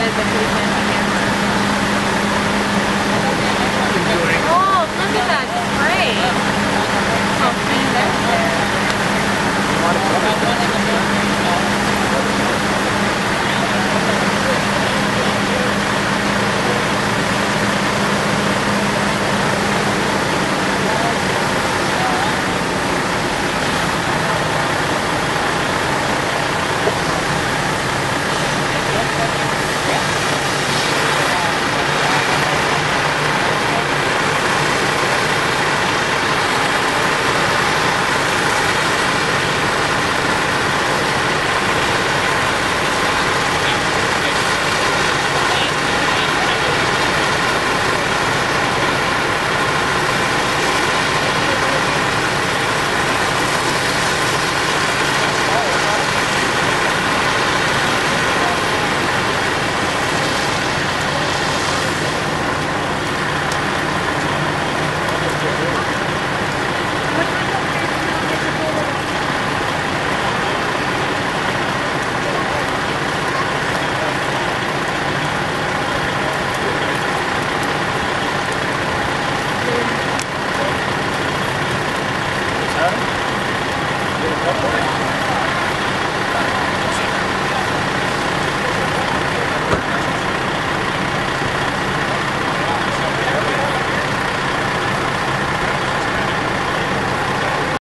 Italy 何?